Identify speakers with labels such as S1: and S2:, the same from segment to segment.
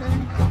S1: and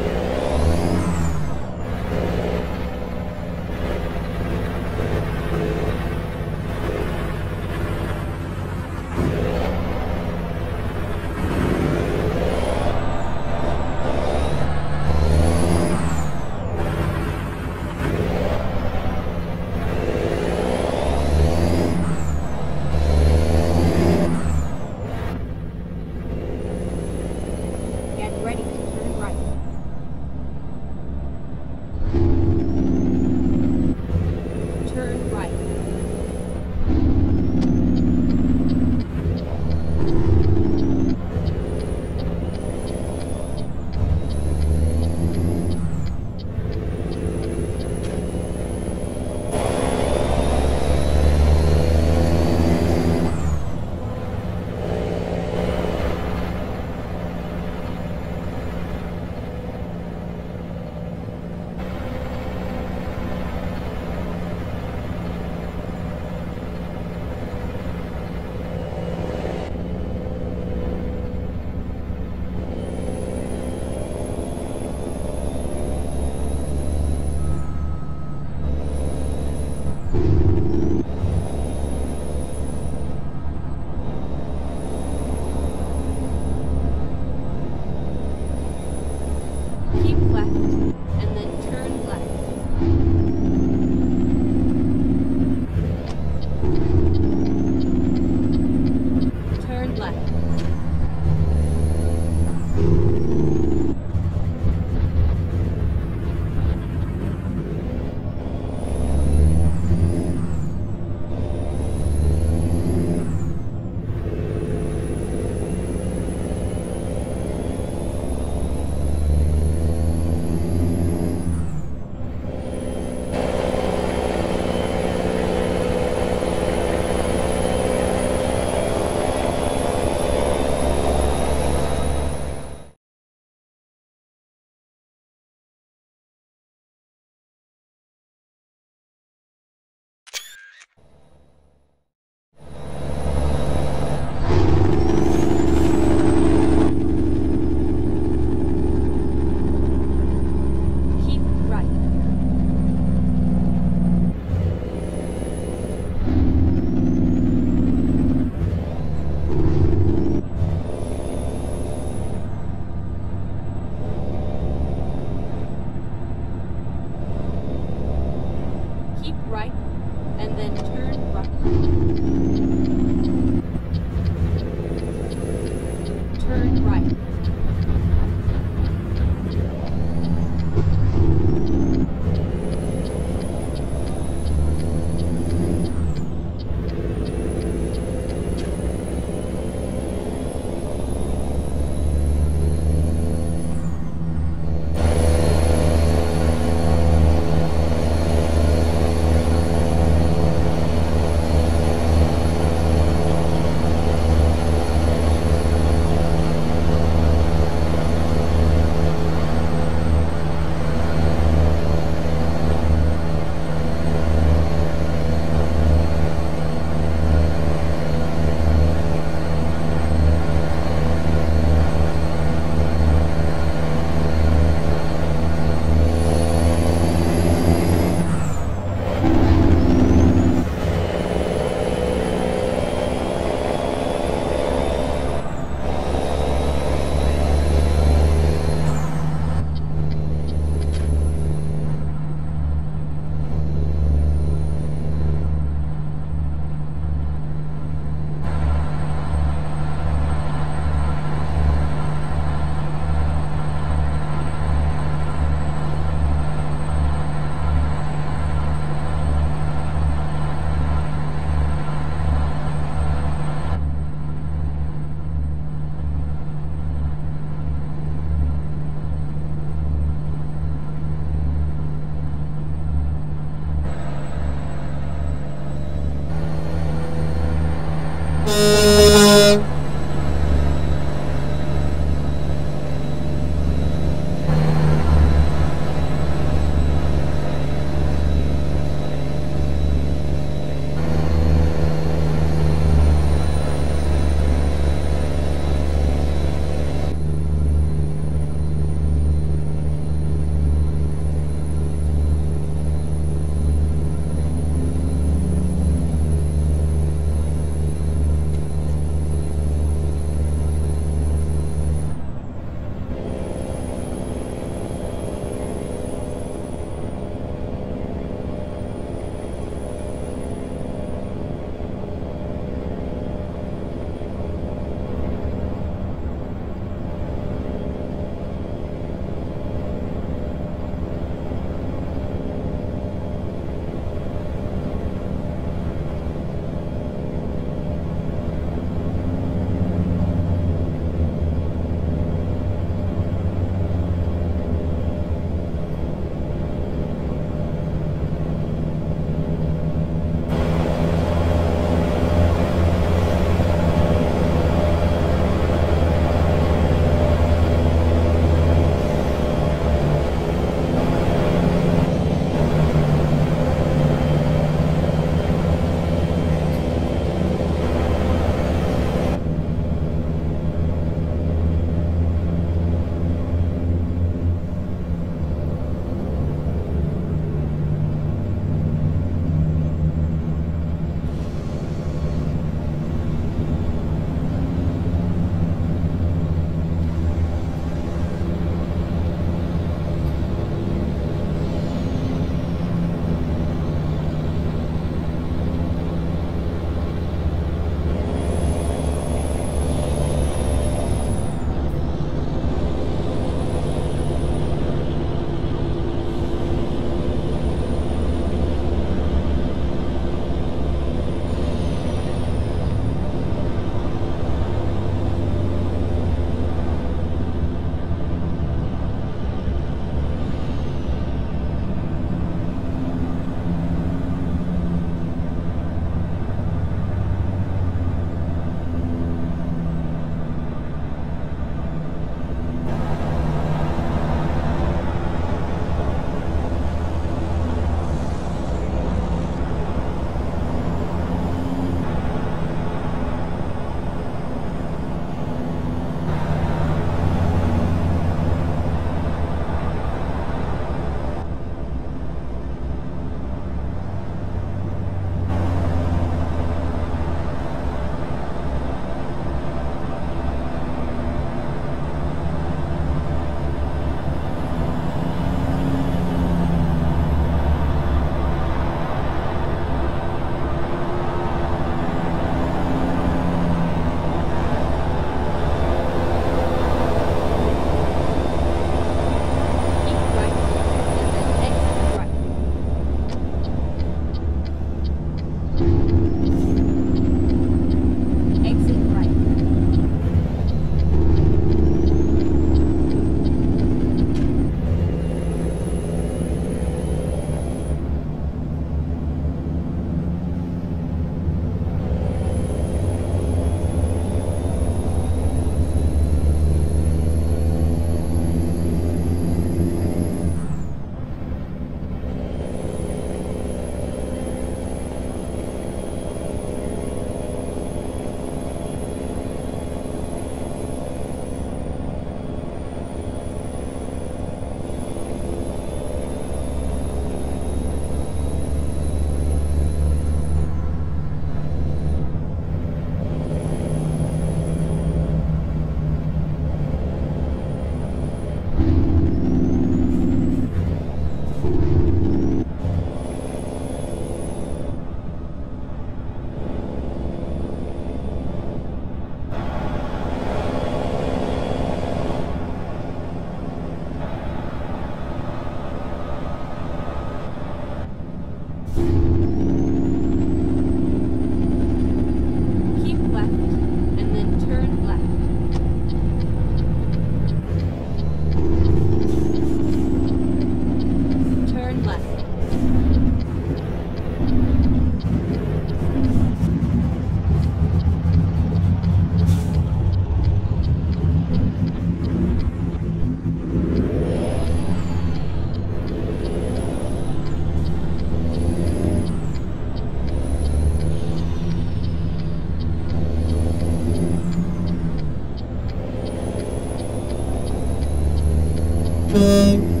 S1: Go